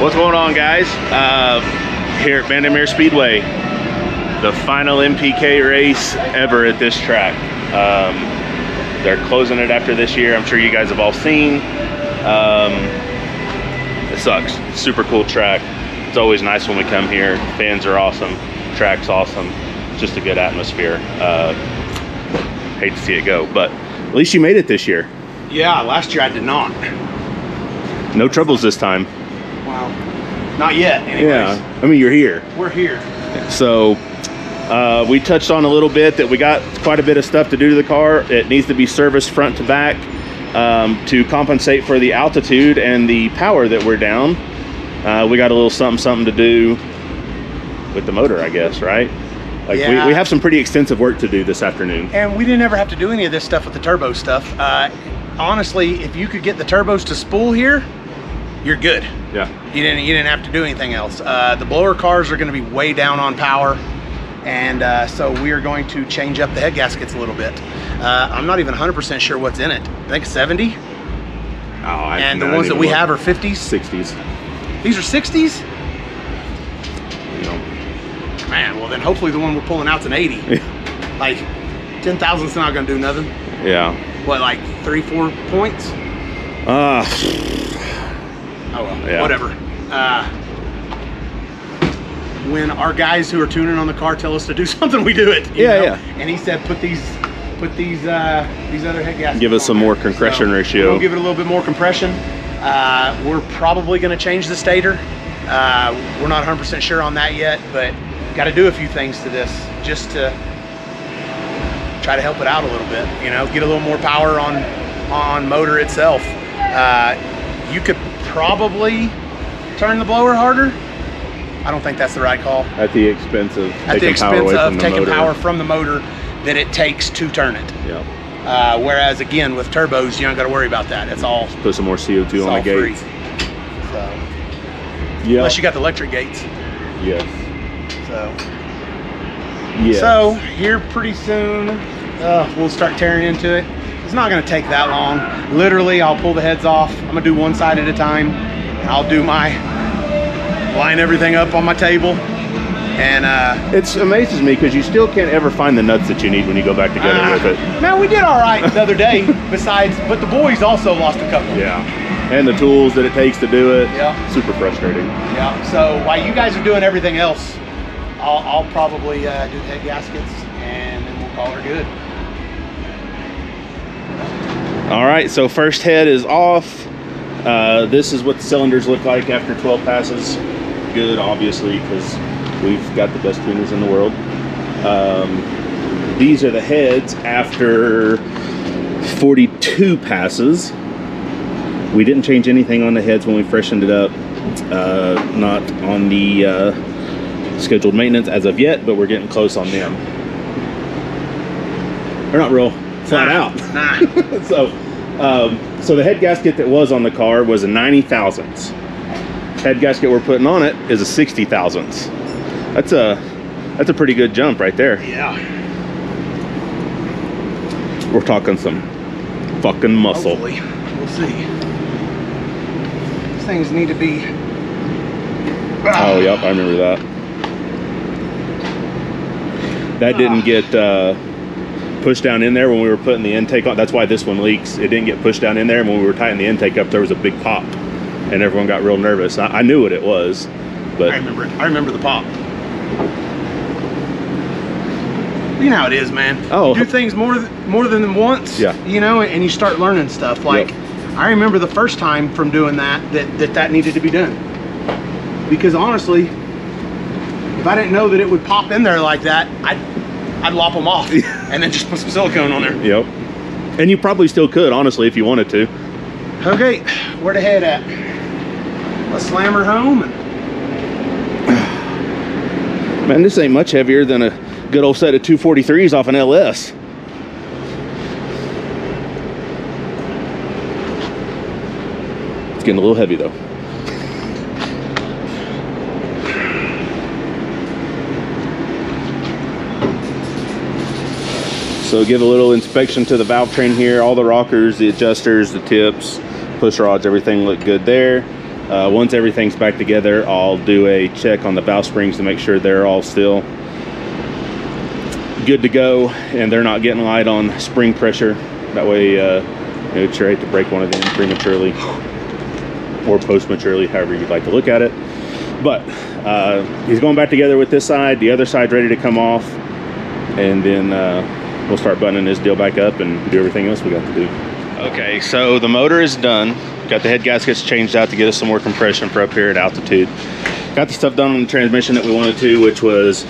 What's going on, guys? Uh, here at Bandimere Speedway, the final NPK race ever at this track. Um, they're closing it after this year. I'm sure you guys have all seen. Um, it sucks. Super cool track. It's always nice when we come here. Fans are awesome. Track's awesome. Just a good atmosphere. Uh, hate to see it go, but at least you made it this year. Yeah, last year I did not. No troubles this time. Wow. Not yet, anyways. Yeah, I mean you're here. We're here. So uh, we touched on a little bit that we got quite a bit of stuff to do to the car. It needs to be serviced front to back um, to compensate for the altitude and the power that we're down. Uh, we got a little something something to do with the motor, I guess, right? Like Yeah. we, we have some pretty extensive work to do this afternoon. And we didn't ever have to do any of this stuff with the turbo stuff. Uh, honestly, if you could get the turbos to spool here, you're good. Yeah. You didn't you didn't have to do anything else. Uh, the blower cars are going to be way down on power, and uh, so we are going to change up the head gaskets a little bit. Uh, I'm not even 100% sure what's in it. I think 70, Oh, I, and the ones that we look. have are 50s. 60s. These are 60s. You know. Man, well then hopefully the one we're pulling out's an 80. like 10,000's not going to do nothing. Yeah. What, like three, four points? Uh, Oh well, Yeah. whatever. Uh, when our guys who are tuning on the car tell us to do something, we do it. Yeah, know? yeah. And he said, put these, put these, uh, these other head gaskets. Give us some there. more compression ratio. We'll give it a little bit more compression. Uh, we're probably going to change the stator. Uh, we're not 100% sure on that yet, but got to do a few things to this just to try to help it out a little bit. You know, get a little more power on on motor itself. Uh, you could probably turn the blower harder. I don't think that's the right call. at the expense of At the taking power expense away of from the taking motor. power from the motor that it takes to turn it. Yeah. Uh, whereas again, with turbos, you don't got to worry about that. It's all, Put some more CO2 on the gates. So, Yeah. unless you got the electric gates. yes. So, Yes. so here pretty soon, uh, we'll start tearing into it. It's not going to take that long. Literally, I'll pull the heads off. I'm gonna do one side at a time. I'll do my line everything up on my table, and uh, It amazes me because you still can't ever find the nuts that you need when you go back together uh, with it. man, we did all right the other day. Besides, but the boys also lost a couple. Yeah. And the tools that it takes to do it. Yeah. Super frustrating. Yeah. So while you guys are doing everything else, I'll, I'll probably uh, do the head gaskets, and then we'll call her good. All right, so first head is off. Uh, this is what the cylinders look like after 12 passes. Good, obviously, because we've got the best tuners in the world. Um, these are the heads after 42 passes. We didn't change anything on the heads when we freshened it up. Uh, not on the uh, scheduled maintenance as of yet, but we're getting close on them. They're not real flat out. Nah. so, um, so the head gasket that was on the car was a 90 thousandths. Head gasket we're putting on it is a 60 thousandths. That's a that's a pretty good jump right there. yeah. We're talking some fucking muscle. Hopefully. We'll see. These things need to be. Oh, yep, I remember that. That didn't get uh, pushed down in there when we were putting the intake on. That's why this one leaks. It didn't get pushed down in there. And when we were tightening the intake up, there was a big pop, and everyone got real nervous. I, I knew what it was, but I remember it. I remember the pop. You know how it is, man. Oh. You do things more more than once. Yeah. You know, and you start learning stuff. Like, I remember the first time from doing that that that, that needed to be done. Because honestly, if I didn't know that it would pop in there like that, I'd I'd lop them off and then just put some silicone on there. Yep. And you probably still could, honestly, if you wanted to. Okay, where to head at? Let's slam her home. Man, this ain't much heavier than a good old set of 243s off an LS. It's getting a little heavy though. So give a little inspection to the valve train here. All the rockers, the adjusters, the tips, push rods, everything look good there. Uh, once everything's back together, I'll do a check on the valve springs to make sure they're all still good to go and they're not getting light on spring pressure. That way, uh, you know, right to break one of them prematurely or post-maturely, however you'd like to look at it. But uh, he's going back together with this side. The other side's ready to come off, and then uh, we'll start buttoning this deal back up and do everything else we got to do. Okay, so the motor is done. Got the head gaskets changed out to get us some more compression for up here at altitude. Got the stuff done on the transmission that we wanted to, which was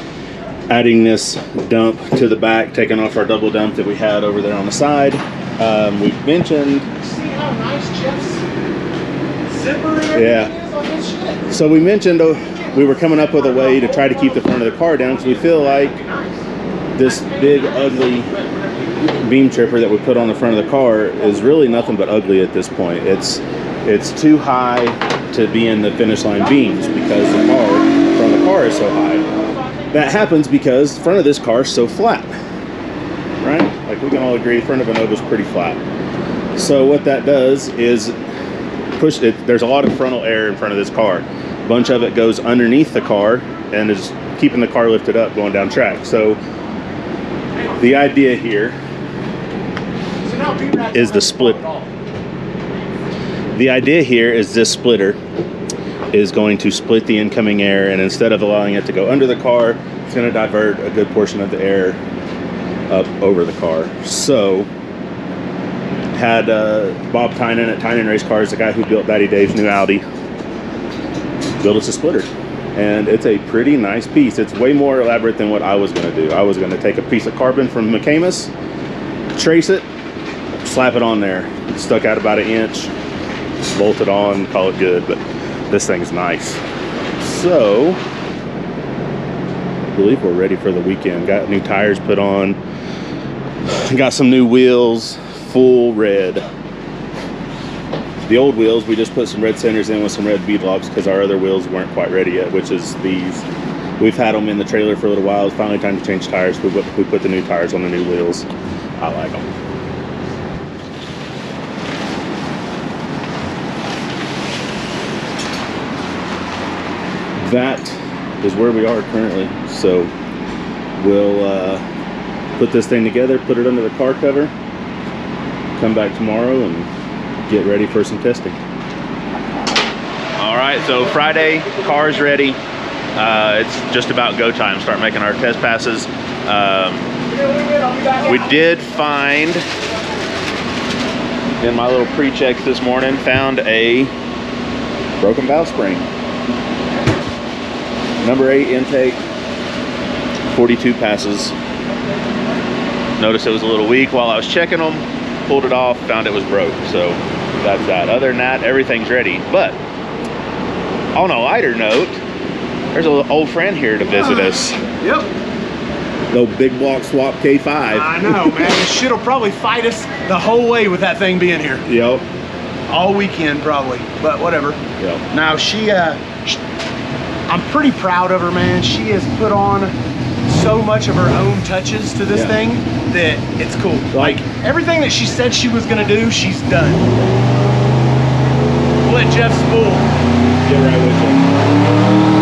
adding this dump to the back, taking off our double dump that we had over there on the side. Um, we mentioned. See how nice Jeff's zipper Yeah. is on this shit? So we mentioned uh, we were coming up with a way to try to keep the front of the car down because we feel like this big ugly beam tripper that we put on the front of the car is really nothing but ugly at this point. It's it's too high to be in the finish line beams because the car front of the car is so high. That happens because the front of this car is so flat, right? Like we can all agree, the front of a Nova is pretty flat. So what that does is push it. There's a lot of frontal air in front of this car. A bunch of it goes underneath the car and is keeping the car lifted up going down track. So the idea here Is the split- The idea here is this splitter is going to split the incoming air, and instead of allowing it to go under the car, it's going to divert a good portion of the air up over the car. So, had uh, Bob Tynan at Tynan Race Cars, the guy who built Daddy Dave's new Audi, build us a splitter. And it's a pretty nice piece. It's way more elaborate than what I was going to do. I was going to take a piece of carbon from McAmis, trace it, slap it on there. Stuck out about an inch, bolt it on, call it good. But this thing's nice. So, I believe we're ready for the weekend. Got new tires put on, got some new wheels, full red. The old wheels, we just put some red centers in with some red bead locks because our other wheels weren't quite ready yet, which is these. We've had them in the trailer for a little while. It's finally time to change tires. We put, we put the new tires on the new wheels. I like them. that is where we are currently. So we'll uh, put this thing together, put it under the car cover, come back tomorrow and get ready for some testing. All right, so Friday, car's ready. Uh, it's just about go time. Start making our test passes. Um, we did find in my little pre-checks this morning, found a broken valve spring. Number eight intake, 42 passes. Noticed it was a little weak while I was checking them, pulled it off, found it was broke. So that's that. Other than that, everything's ready. But on a lighter note, there's an old friend here to visit us. Yep. The big block swap K5. I know, man. This shit'll probably fight us the whole way with that thing being here. Yep. All weekend, probably. But whatever. Yep. Now, she, uh, sh I'm pretty proud of her, man. She has put on so much of her own touches to this Yeah. thing that it's cool. Like- everything that she said she was gonna do, she's done. We'll let Jeff spool. Get right with you.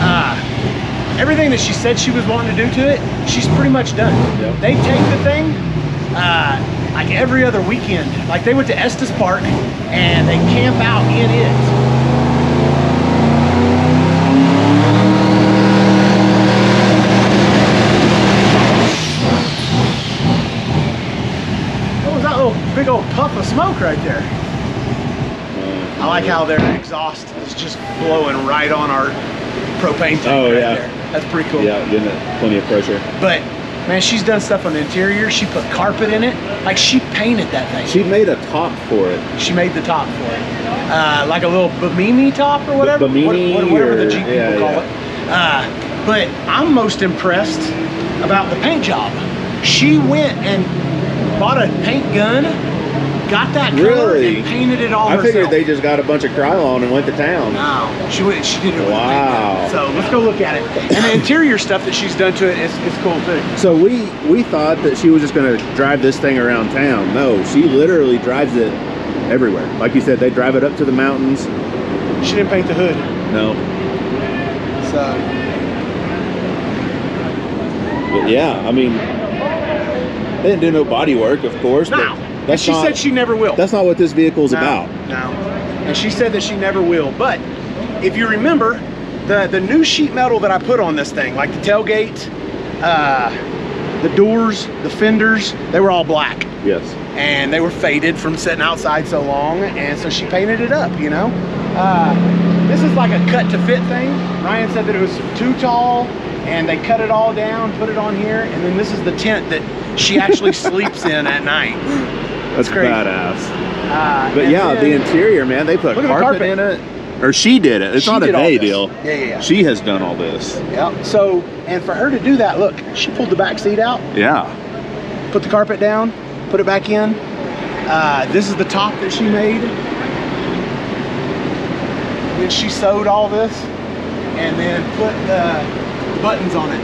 uh, everything that she said she was wanting to do to it, she's pretty much done. Yep. They take the thing uh, like every other weekend. Like they went to Estes Park and they camp out in it. What was that little big old puff of smoke right there? I like how their exhaust is just blowing right on our propane tank Oh, right yeah. there. That's pretty cool. Yeah, getting it, plenty of pressure. But man, she's done stuff on the interior. She put carpet in it. Like she painted that thing. She made a top for it. She made the top for it. Uh, like a little Bimini top or whatever. Bimini What- what- whatever the or- Jeep people call yeah. it. Uh, but I'm most impressed about the paint job. She went and bought a paint gun got that color Really? and painted it all I figured they just got a bunch of Krylon and went to town. No, she went. She did it. Wow. So let's go look at it. And the interior stuff that she's done to it is, is cool too. So we we thought that she was just gonna drive this thing around town. No, she literally drives it everywhere. Like you said, they drive it up to the mountains. She didn't paint the hood. No, So but yeah, I mean, they didn't do no body work, of course. no. But that's she not, said she never will. that's not what this vehicle's no, about. No. And she said that she never will. But if you remember, the the new sheet metal that I put on this thing, like the tailgate, uh, the doors, the fenders, they were all black. Yes. and they were faded from sitting outside so long and so she painted it up you know uh, this is like a cut to fit thing ryan said that it was too tall and they cut it all down put it on here and then this is the tent that she actually sleeps in at night That's crazy. badass. uh, But yeah, the interior, man, they put carpet, carpet. in it. Or she did it. It's She not a did all they this. deal. Yeah, yeah, yeah. She has done all this. Yep. so and for her to do that look she pulled the back seat out Yeah. put the carpet down, put it back in. Uh, this is the top that she made. Then she sewed all this and then put the buttons on it.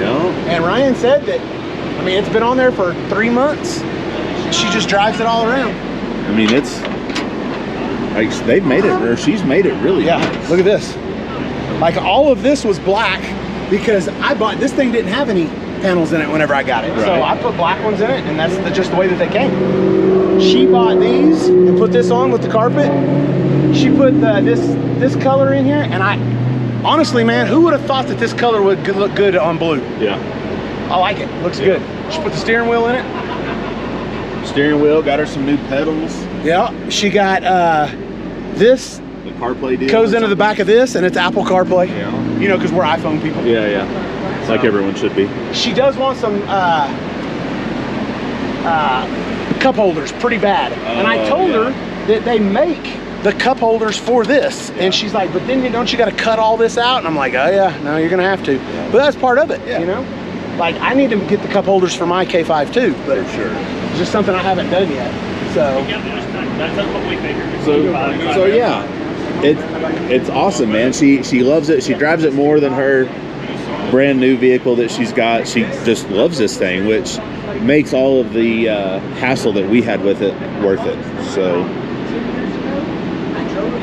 Yeah. And Ryan said that, I mean, it's been on there for three months. She just drives it all around. I mean, it's like they've made it, or she's made it really Yeah, nice. look at this. Like all of this was black because I bought, this thing didn't have any panels in it whenever I got it. So I put black ones in it and that's the, just the way that they came. She bought these and put this on with the carpet. She put the, this this color in here and I, honestly man, who would have thought that this color would look good on blue? Yeah. I like it, looks Yeah. good. She put the steering wheel in it. Steering wheel, got her some new pedals. Yeah, she got uh, this The CarPlay deal. goes into the back of this and it's Apple CarPlay. Yeah. You know, because we're iPhone people. Yeah, yeah. Like everyone should be. She does want some uh, uh, cup holders pretty bad. and I Oh, told yeah. her that they make the cup holders for this. Yeah. And she's like, but then you don't you got to cut all this out? And I'm like, oh yeah, no, you're gonna have to. But that's part of it, Yeah. you know. Like I need to get the cup holders for my K5 too, but For sure. It's just something I haven't done yet. So. So, so yeah, it it's awesome, man. She she loves it. She drives it more than her brand new vehicle that she's got. She just loves this thing, which makes all of the uh, hassle that we had with it worth it. So,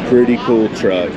pretty cool truck.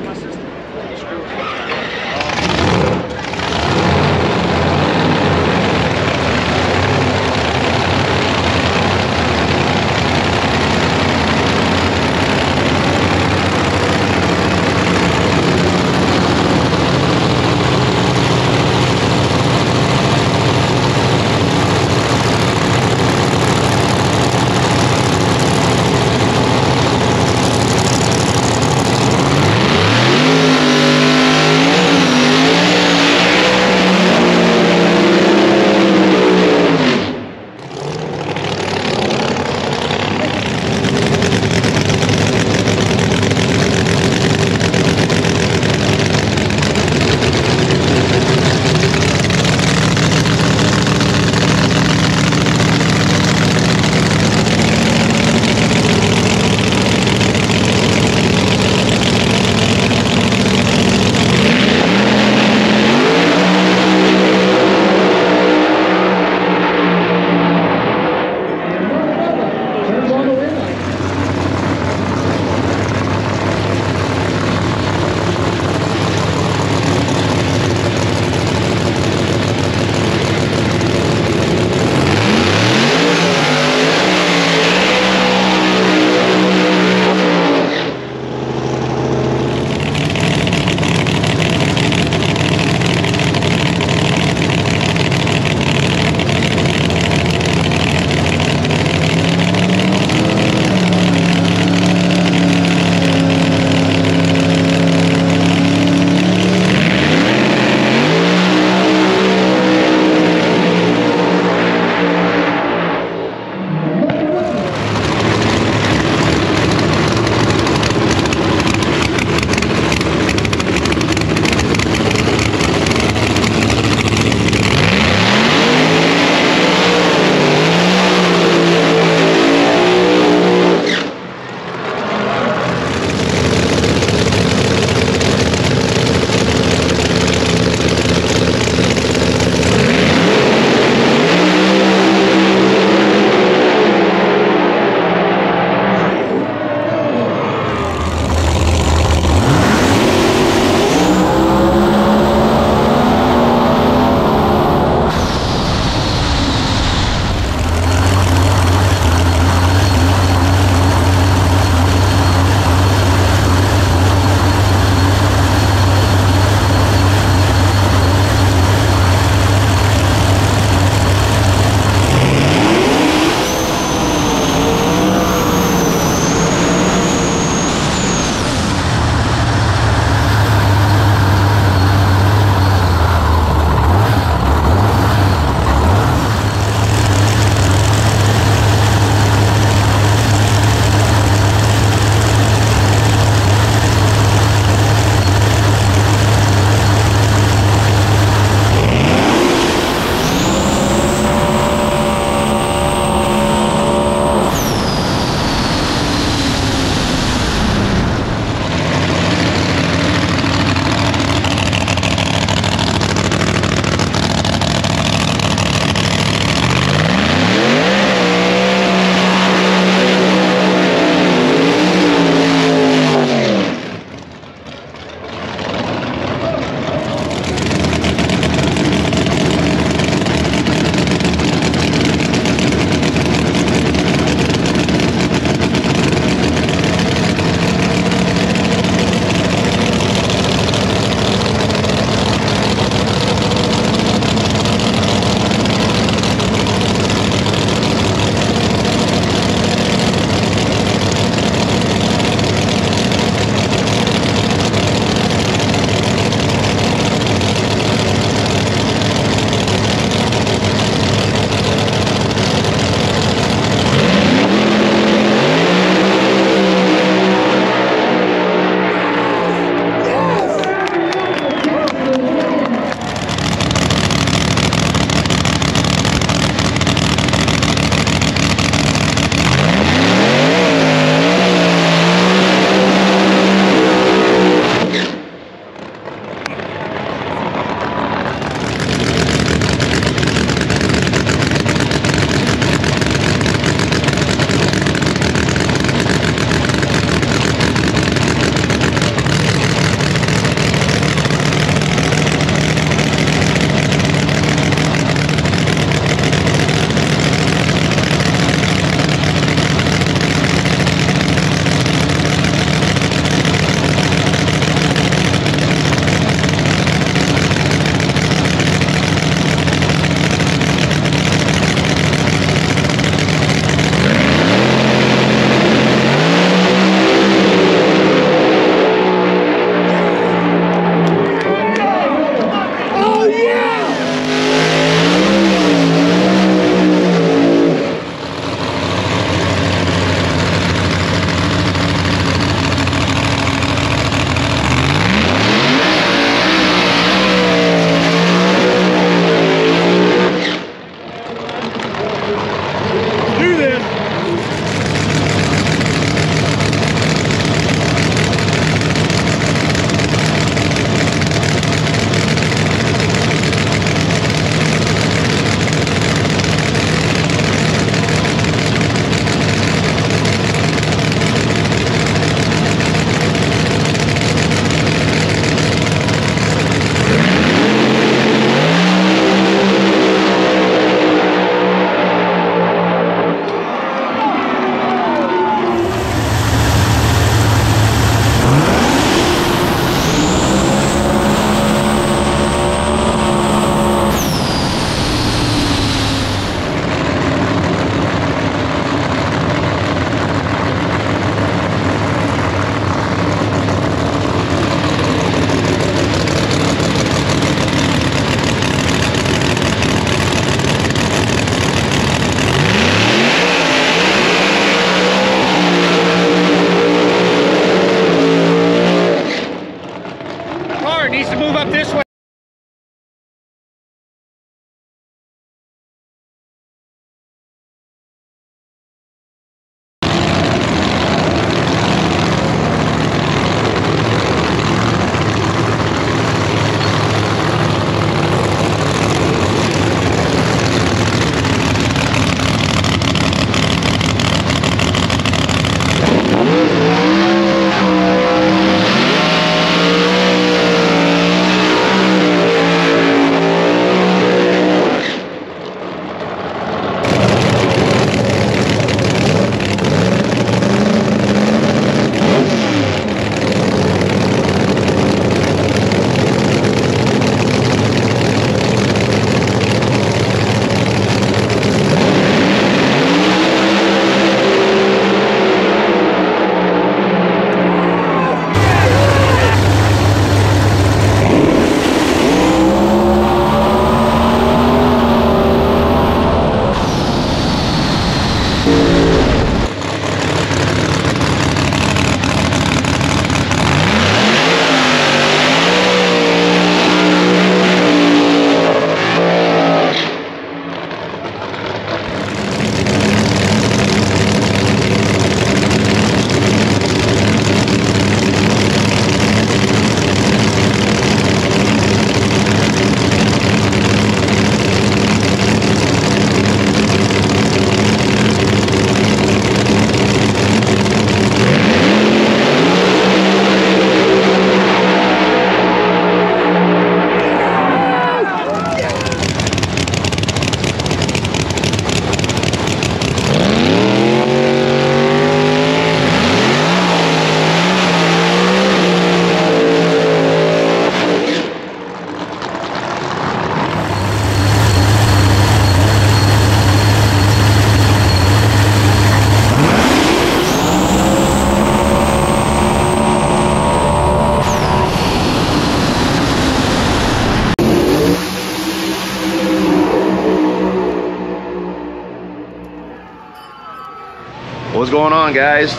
Going on, guys?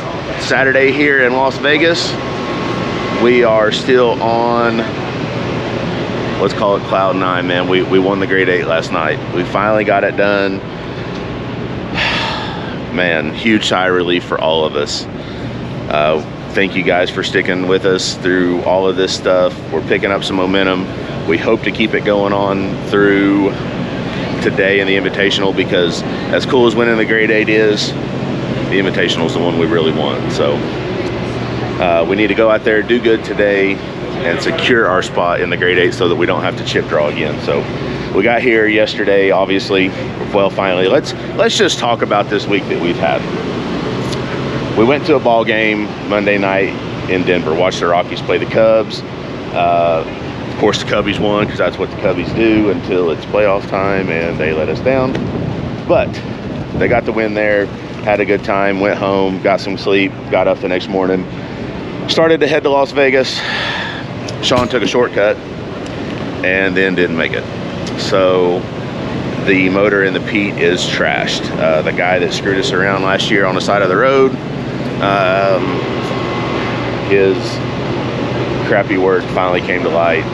Saturday here in Las Vegas. We are still on, let's call it Cloud Nine, man. We, we won the Grade 8 last night. We finally got it done. Man, huge sigh of relief for all of us. Uh, thank you guys for sticking with us through all of this stuff. We're picking up some momentum. We hope to keep it going on through today in the Invitational because as cool as winning the Grade 8 is, the Invitational is the one we really want. So uh, we need to go out there, do good today, and secure our spot in the Grade 8 so that we don't have to chip draw again. So we got here yesterday, obviously. Well, finally, let's let's just talk about this week that we've had. We went to a ball game Monday night in Denver. Watched the Rockies play the Cubs. Uh, of course, the Cubbies won because that's what the Cubbies do until it's playoff time, and they let us down. But they got the win there. Had a good time. Went home. Got some sleep. Got up the next morning. Started to head to Las Vegas. Sean took a shortcut and then didn't make it. So the motor in the Pete is trashed. Uh, the guy that screwed us around last year on the side of the road, um, his crappy work finally came to light.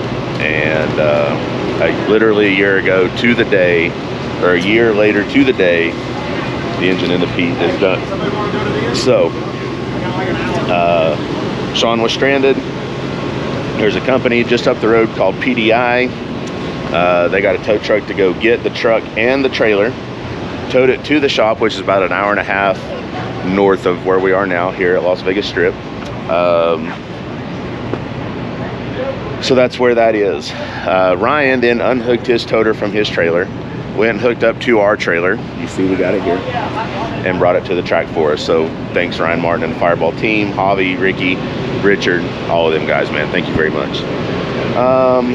And uh, like literally a year ago to the day, or a year later to the day, the engine in the Pete is done. So, uh, Sean was stranded. There's a company just up the road called PDI. Uh, they got a tow truck to go get the truck and the trailer, towed it to the shop, which is about an hour and a half north of where we are now here at Las Vegas Strip. Um, so that's where that is. Uh, Ryan then unhooked his toter from his trailer, went hooked up to our trailer. You see, we got it here, and brought it to the track for us. So thanks, Ryan Martin and the Fireball team, Javi, Ricky, Richard, all of them guys, man. Thank you very much. Um,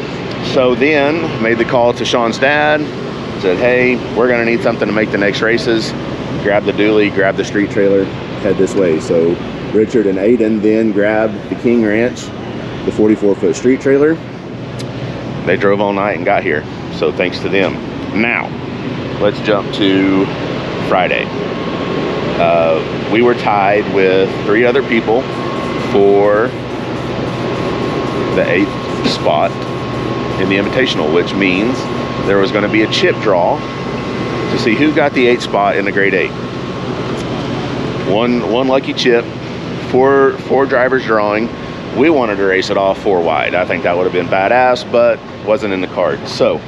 so then made the call to Sean's dad, said, hey, we're gonna need something to make the next races. Grab the dually, grab the street trailer, head this way. So Richard and Aiden then grabbed the King Ranch, the 44 foot street trailer. They drove all night and got here. So thanks to them. Now, let's jump to Friday. Uh, we were tied with three other people for the eighth spot in the Invitational, which means there was going to be a chip draw to see who got the eighth spot in the grade eight. One one lucky chip, four four drivers drawing. We wanted to race it off four wide. I think that would have been badass, but wasn't in the cards. So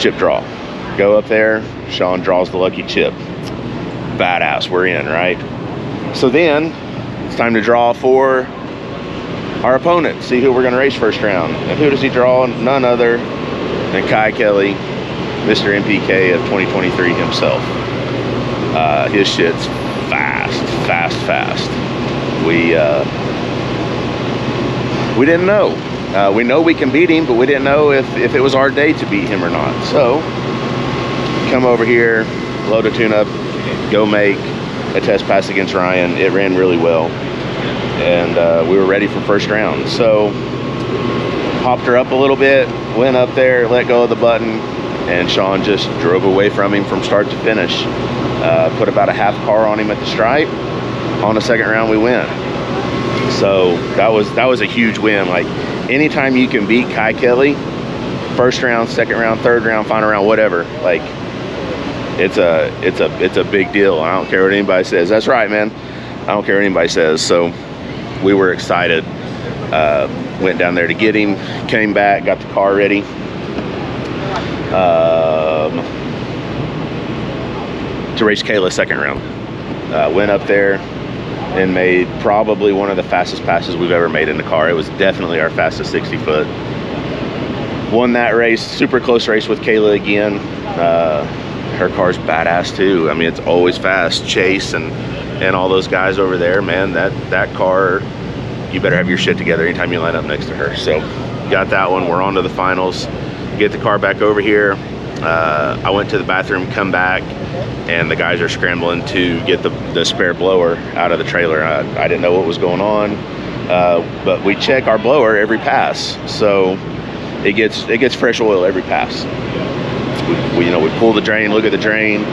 chip draw. Go up there. Sean draws the lucky chip. Badass. We're in, right? So then it's time to draw for our opponent. See who we're going to race first round. And who does he draw? None other than Kye Kelley, Mr. NPK of 2023 himself. Uh, his shit's fast, fast, fast. We uh, we didn't know. Uh, we know we can beat him, but we didn't know if, if it was our day to beat him or not. So come over here, load a tune up, go make a test pass against Ryan. It ran really well. And uh, we were ready for first round. So hopped her up a little bit, went up there, let go of the button, and Sean just drove away from him from start to finish. Uh, put about a half car on him at the stripe. On the second round, we win. So that was that was a huge win. Like anytime you can beat Kye Kelley, first round, second round, third round, final round, whatever, like it's a it's a it's a big deal. I don't care what anybody says. That's right, man. I don't care what anybody says. So we were excited. Uh, went down there to get him. Came back, got the car ready. Um, to race Kayla second round. Uh, went up there and made probably one of the fastest passes we've ever made in the car. It was definitely our fastest 60 foot. Won that race, super close race with Kayla again. Uh, her car's badass too. I mean, it's always fast. Chase and and all those guys over there, man. That that car, you better have your shit together anytime you line up next to her. So, got that one. We're on to the finals. Get the car back over here. Uh, I went to the bathroom, come back, and the guys are scrambling to get the, the spare blower out of the trailer. I, I didn't know what was going on, uh, but we check our blower every pass, so it gets it gets fresh oil every pass. We, we you know we pull the drain, look at the drain,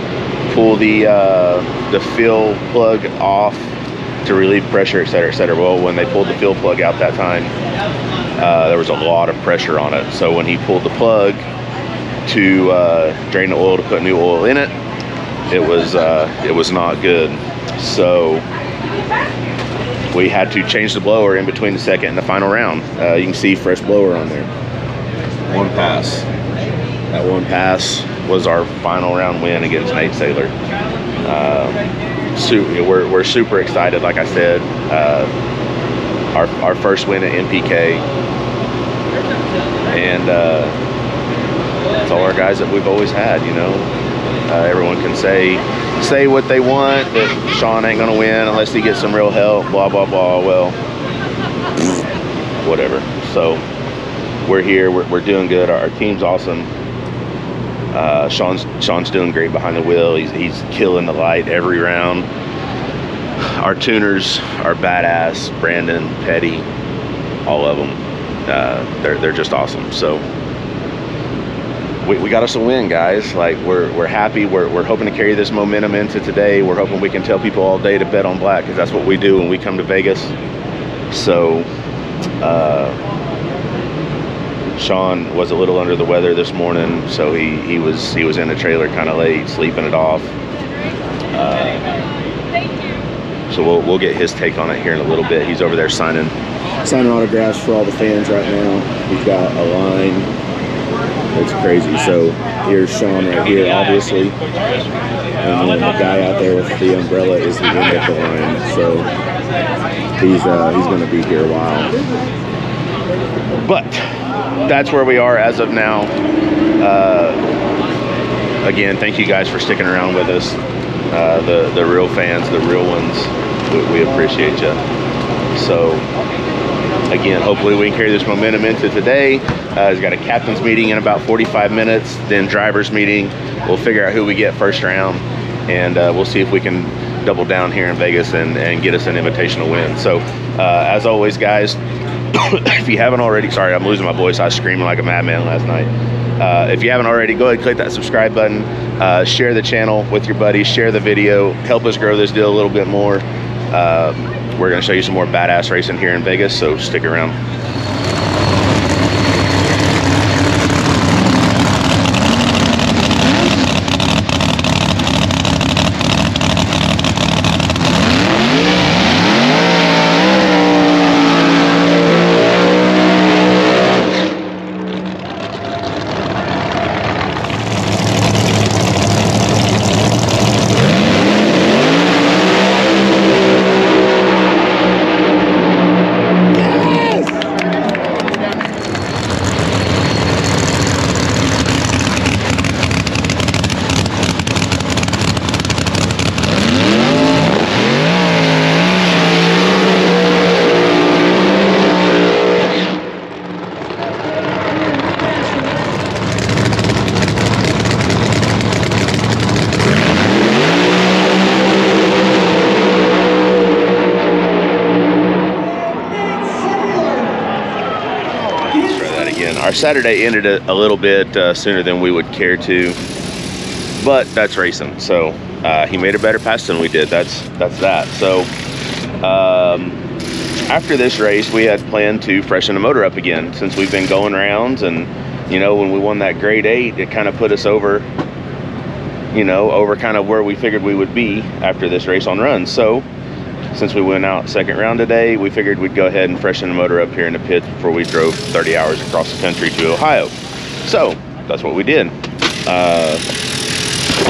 pull the uh, the fill plug off to relieve pressure, et cetera, et cetera. Well, when they pulled the fill plug out that time, uh, there was a lot of pressure on it. So when he pulled the plug to uh, drain the oil to put new oil in it, it was uh, it was not good. So we had to change the blower in between the second and the final round. Uh, you can see fresh blower on there. One pass. That one pass was our final round win against Nate Saylor. Um, su- we're, we're super excited, like I said. Uh, our, our first win at NPK. And uh, it's all our guys that we've always had, you know. Uh, everyone can say say what they want, that Sean ain't gonna win unless he gets some real help, blah blah blah. Well, whatever. So we're here, we're, we're doing good. Our, our team's awesome. Uh, Sean's Sean's doing great behind the wheel. He's he's killing the light every round. Our tuners are badass. Brandon, Petty, all of them. Uh, they're they're just awesome. So we, we got us a win, guys. Like we're we're happy. We're we're hoping to carry this momentum into today. We're hoping we can tell people all day to bet on black because that's what we do when we come to Vegas. So. Uh, Sean was a little under the weather this morning, so he, he was he was in the trailer kind of late, sleeping it off. Uh, so we'll, we'll get his take on it here in a little bit. He's over there signing signing autographs for all the fans right now. We've got a line. It's crazy. So here's Sean right here, obviously, and then the guy out there with the umbrella is the end of the line. So he's uh, he's going to be here a while. But that's where we are as of now. Uh, again, thank you guys for sticking around with us. Uh, the the real fans, the real ones, we, we appreciate you. So again, hopefully we can carry this momentum into today. Uh, he's got a captain's meeting in about 45 minutes, then driver's meeting. We'll figure out who we get first round, and uh, we'll see if we can double down here in Vegas and, and get us an invitational win. So, uh, as always, guys, if you haven't already, sorry, I'm losing my voice. I was screaming like a madman last night. Uh, if you haven't already, go ahead and click that subscribe button. Uh, share the channel with your buddies. Share the video. Help us grow this deal a little bit more. Uh, we're going to show you some more badass racing here in Vegas, so stick around. again. Our Saturday ended a, a little bit uh, sooner than we would care to, but that's racing. So uh, he made a better pass than we did. That's that's that. So um, after this race, we had planned to freshen the motor up again since we've been going rounds and you know when we won that Great Eight, it kind of put us over you know, over kind of where we figured we would be after this race on runs. So since we went out second round today, we figured we'd go ahead and freshen the motor up here in the pit before we drove 30 hours across the country to Ohio. So that's what we did. Uh,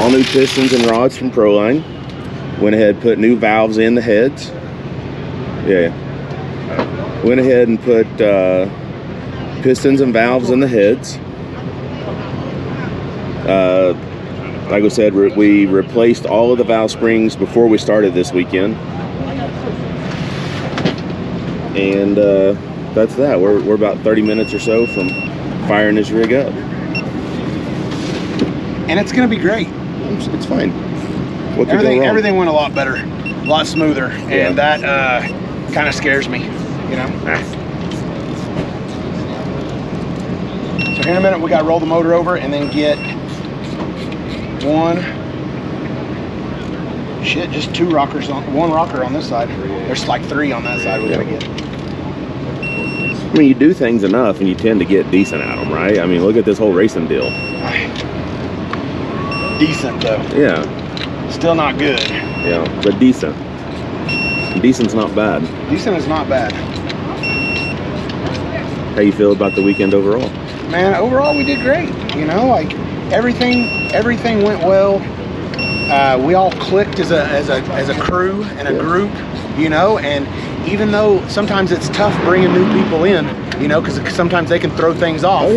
all new pistons and rods from Proline. Went ahead put new valves in the heads. Yeah. Went ahead and put uh, pistons and valves in the heads. Uh, like I said, we replaced all of the valve springs before we started this weekend. And uh, that's that. We're, we're about 30 minutes or so from firing this rig up. And it's going to be great. It's, it's fine. What could Everything, everything went a lot better, a lot smoother, Yeah. and that uh, kind of scares me. You know. So here in a minute, we got to roll the motor over and then get one. Shit, just two rockers on one rocker on this side. There's like three on that side we gotta get. I mean, you do things enough and you tend to get decent at them, right? I mean, look at this whole racing deal. Decent though, Yeah, still not good. yeah, but decent. Decent's not bad. Decent is not bad. How you feel about the weekend overall? man overall we did great you know like everything everything went well uh, we all clicked as a as a as a crew and a group you know and even though sometimes it's tough bringing new people in you know because sometimes they can throw things off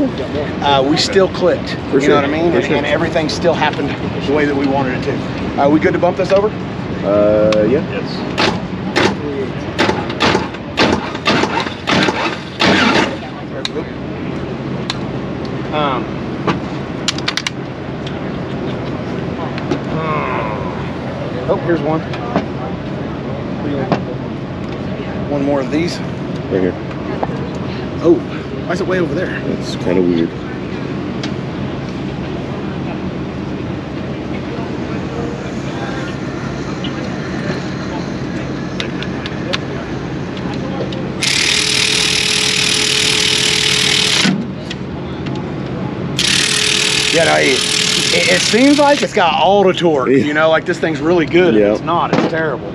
uh, we still clicked For you know what i mean and, sure. and everything still happened the way that we wanted it to uh, we good to bump this over Uh, yeah. Yes. Um, here's one. One more of these. Right here. Oh, why is it way over there? That's kind of weird. Yeah, no, it, it, it seems like it's got all the torque. Yeah. You know, like this thing's really good. and Yeah. It's not. It's terrible.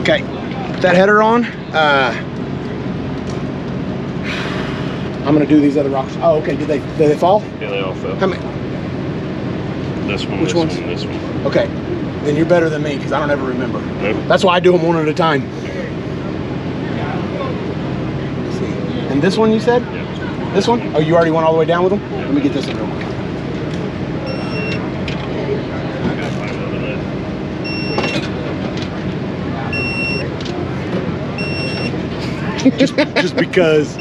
Okay, put that header on. Uh, I'm gonna do these other rocks. Oh, okay. Did they did they fall? Yeah, they all fell. How many? This one, Which this ones? one, this one. Okay, then you're better than me because I don't ever remember. Nope. That's why I do them one at a time. Let's see. And this one you said? Yeah. This one? Oh, you already went all the way down with them? Let me get this in real quick. I gotta find another net. Just because,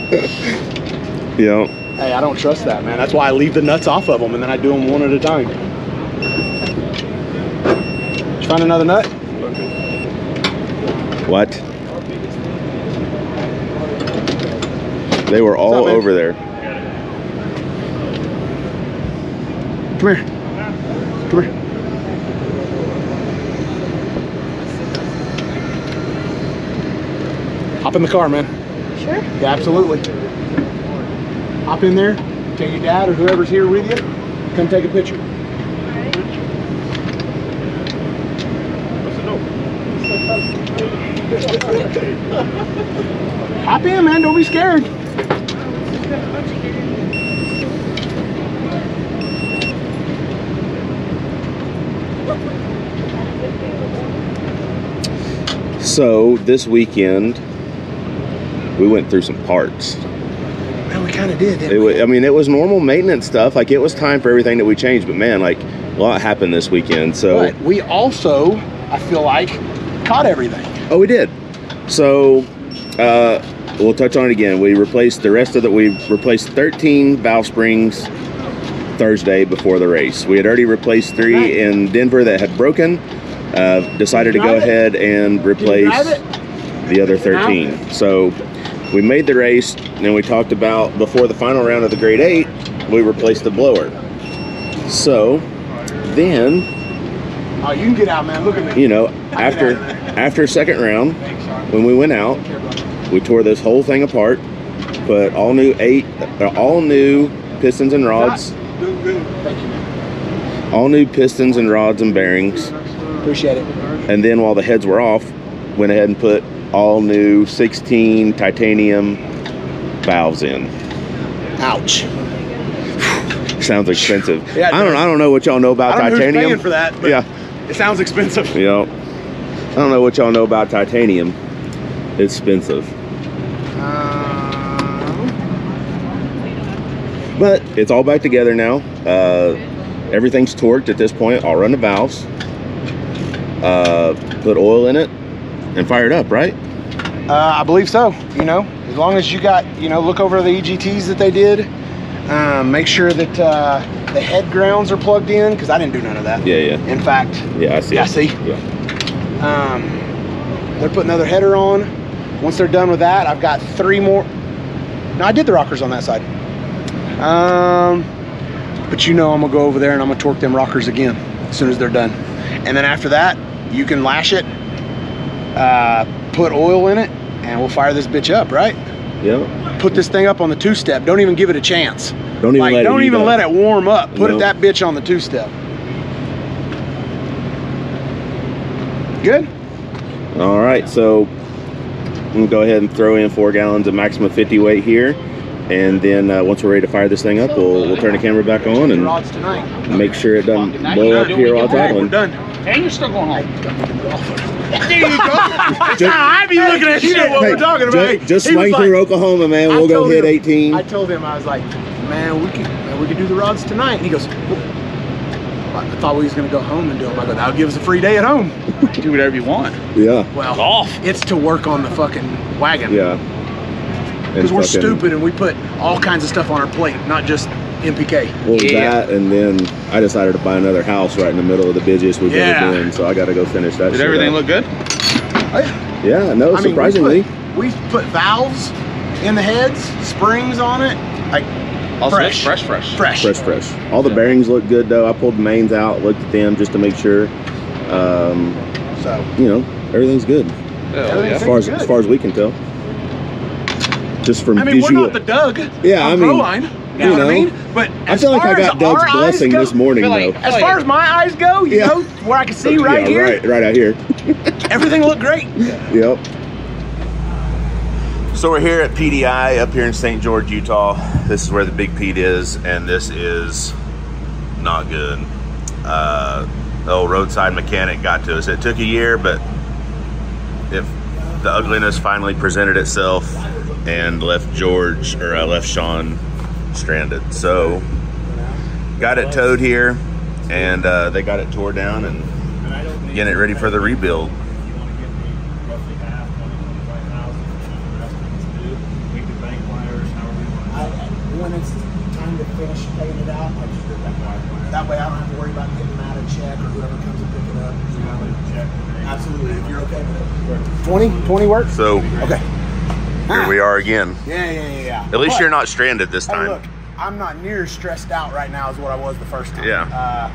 Yeah. hey, I don't trust that, man. That's why I leave the nuts off of them and then I do them one at a time. Did you find another nut? What? They were all up, over there. Come here. Come here. Hop in the car, man. Sure. Yeah, absolutely. Hop in there. Take your dad or whoever's here with you. Come take a picture. What's the note? Hop in, man. Don't be scared. So this weekend, we went through some parts. Man, we kind of did, It, didn't we? wa- I mean, it was normal maintenance stuff. Like it was time for everything that we changed. But man, like a lot happened this weekend. So But we also, I feel like, caught everything. Oh, we did. So, uh, we'll touch on it again. We replaced the rest of the. We replaced 13 valve springs Thursday before the race. We had already replaced three Right. in Denver that had broken. Uh, decided to go ahead and replace the other 13. So we made the race, and we talked about before the final round of the Great Eight, we replaced the blower. So then, Oh, you can get out, man. Look at me. you know, after after second round, when we went out, we tore this whole thing apart, put all new eight, uh, all new pistons and rods, Thank you, man. all new pistons and rods and bearings, Appreciate it. and then while the heads were off, went ahead and put all new 16 titanium valves in. Ouch. Sounds expensive. Yeah, I don't. I don't know what y'all know about I don't know who's titanium. paying for that, but yeah, it sounds expensive. you know, I don't know what y'all know about titanium. It's expensive, Um, but it's all back together now. Uh, everything's torqued at this point. I'll run the valves, uh, put oil in it, and fire it up. Right? Uh, I believe so. You know, as long as you got, you know, look over the EGTs that they did. Um, make sure that uh, the head grounds are plugged in because I didn't do none of that. Yeah, yeah, In fact, yeah. I see. Yeah, it. see? Yeah. um, they're putting another header on. Once they're done with that, I've got three more. No, I did the rockers on that side. Um, but you know, I'm gonna go over there and I'm gonna torque them rockers again as soon as they're done. And then after that, you can lash it, uh, put oil in it, and we'll fire this bitch up. Right? Yeah. Put this thing up on the two-step. Don't even give it a chance. Don't even like, let it don't heat even up. let it warm up. Put No. it that bitch on the two-step. Good. All right, so I'm gonna go ahead and throw in four gallons of maximum 50 weight here, and then uh, once we're ready to fire this thing up, we'll, we'll turn the camera back on and make sure it doesn't blow up here while it's We're done. And you're still going home. There you go. I be looking at shit what we're talking about. Just, just swing like- through Oklahoma, man. We'll go told hit him- 18. I told him I was like, man, we could, man, we could do the rods tonight. And he goes, well, I thought we was gonna go home and do them. I go, that'll give us a free day at home. Do whatever you want. Yeah, Well, Off. it's to work on the fucking wagon. yeah. Because we're fucking- stupid and we put all kinds of stuff on our plate, not just NPK. Well, Yeah. that, and then I decided to buy another house right in the middle of the busiest we've Yeah. ever been, so I got to go finish that. Did shit everything up. look good? Yeah, no, I mean, surprisingly. we put, we put valves in the heads, springs on it, like Also, Fresh. fresh, fresh. fresh. fresh, fresh. All the bearings look good though. I pulled the mains out, looked at them just to make sure. Um, So you know, everything's good Hell Everything's yeah. as far as good. as far as we can tell. Just from I mean, visual. we're not the Doug. Yeah, I mean, Proline, you know, you what I mean? But I feel like I got Doug's blessing go- this morning like- though. As far as my eyes go, you Yeah. know, where I can see right yeah, here, right, right out here. everything looked great. Yep. So we're here at PDI up here in St. George, Utah. This is where the Big Pete is, and this is not good. Uh, the old roadside mechanic got to us. It took a year, but if the ugliness finally presented itself and left George or uh, left Sean stranded. So got it towed here, and uh, they got it tore down and getting it ready for the rebuild. when it's time to finish paying it out, I just do that way. That way I don't have to worry about getting mad at check or whoever comes and pick it up. Absolutely, if you're okay with it. 20? 20 works? So Okay. Here we are again. Yeah, yeah, yeah, yeah. At least But- you're not stranded this Hey, time. look, I'm not near as stressed out right now as what I was the first time. Yeah. Uh,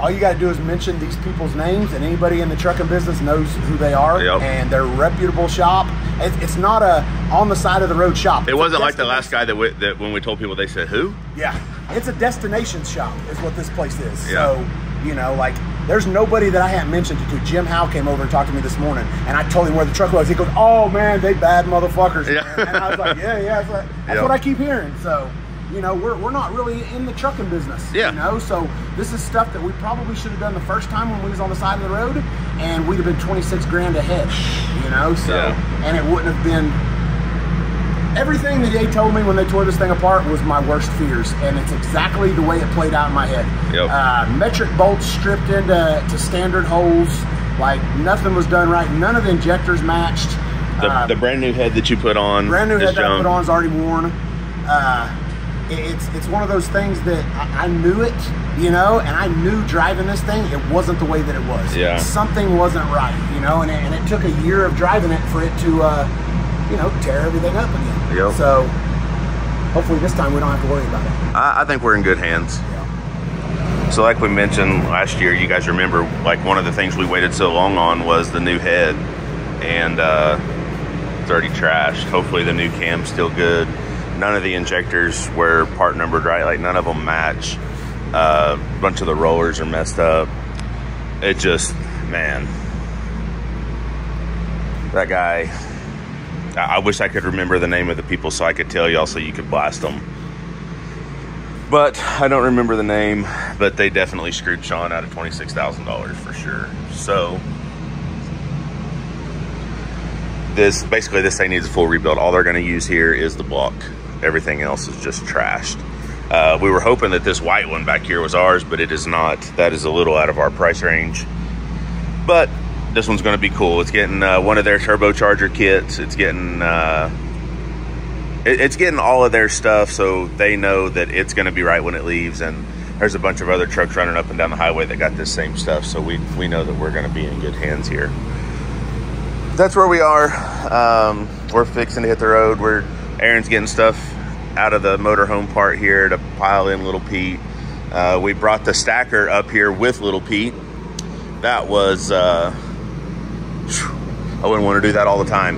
all you got to do is mention these people's names, and anybody in the trucking business knows who they are, Yep. and they're a reputable shop. It, it's not a on the side of the road shop. It It's wasn't like the last guy that, we, that when we told people they said who. Yeah, it's a destination shop, is what this place is. Yeah. So, you know, like, there's nobody that I haven't mentioned it to. Jim Howe came over and talked to me this morning, and I told him where the truck was. He goes, "Oh man, they bad motherfuckers." Yeah. man." And I was like, "Yeah, yeah." That's, Yeah. what I keep hearing. So, you know, we're, we're not really in the trucking business. Yeah. You know, so this is stuff that we probably should have done the first time when we was on the side of the road, and we'd have been 26 grand ahead. You know, so Yeah. and it wouldn't have been everything that they told me when they tore this thing apart was my worst fears, and it's exactly the way it played out in my head. Yep. Uh, metric bolts stripped into to standard holes, like nothing was done right. None of the injectors matched. The, Uh, the brand new head that you put on brand new head that I put on is already worn. Uh, it's it's one of those things that I, I knew it, you know, and I knew driving this thing, it wasn't the way that it was. Yeah. Something wasn't right, you know, and it, and it took a year of driving it for it to, uh, you know, tear everything up again. Yep. So hopefully this time we don't have to worry about it. I, I think we're in good hands. So, like we mentioned last year, you guys remember, like one of the things we waited so long on was the new head, and uh, it's already trashed. Hopefully, the new cam's still good. None of the injectors were part numbered right, like none of them match. Uh, a bunch of the rollers are messed up. It just, man, that guy. I wish I could remember the name of the people so I could tell y'all so you could blast them but I don't remember the name. But they definitely screwed Sean out of twenty six thousand dollars for sure. So this basically this thing needs a full rebuild. All they're going to use here is the block. Everything else is just trashed. Uh, we were hoping that this white one back here was ours, but it is not. That is a little out of our price range. But this one's going to be cool. It's getting uh, one of their turbocharger kits. It's getting uh, it, it's getting all of their stuff so they know that it's going to be right when it leaves. And there's a bunch of other trucks running up and down the highway that got this same stuff so we we know that we're going to be in good hands here. That's where we are. Um, we're fixing to hit the road. We're aaron's getting stuff out of the motorhome part here to pile in little pete. Uh, we brought the stacker up here with little pete. That was uh, i wouldn't want to do that all the time.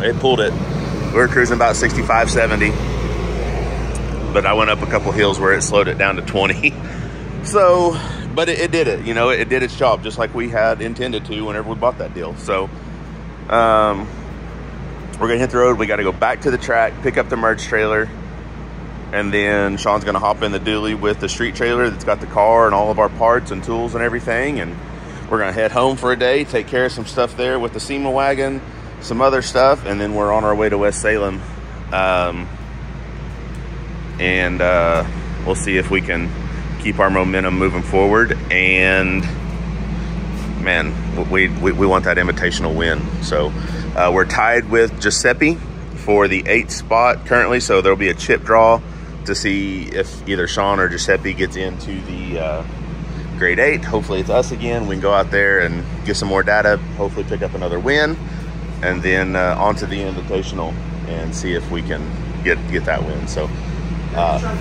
It pulled it. We were cruising about 65 70 but i went up a couple hills where it slowed it down to 20 so but it, it did it you know it, did its job just like we had intended to whenever we bought that deal. So um, we're gonna hit the road. We got to go back to the track pick up the merge trailer and then sean's gonna hop in the dually with the street trailer that's got the car and all of our parts and tools and everything and we're gonna head home for a day take care of some stuff there with the SEMA wagon some other stuff, and then we're on our way to West Salem. Um, and uh, we'll see if we can keep our momentum moving forward. And man, we, we, we want that invitational win. So uh, we're tied with Giuseppe for the eighth spot currently. So there'll be a chip draw to see if either Sean or Giuseppe gets into the uh, Great Eight. Hopefully it's us again. We can go out there and get some more data, hopefully pick up another win and then uh, onto the invitational and see if we can get get that win. So uh,